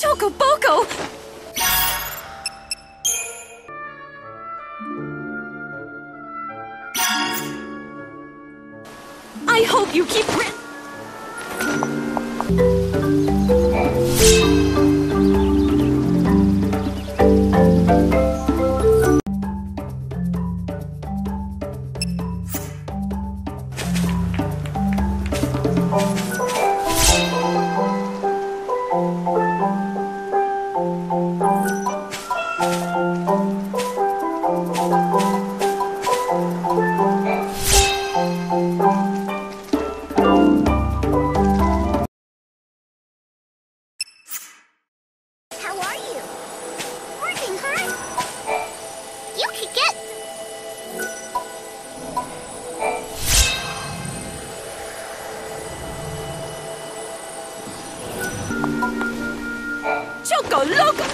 Choco Boco! I hope you keep grit. How loco, loco!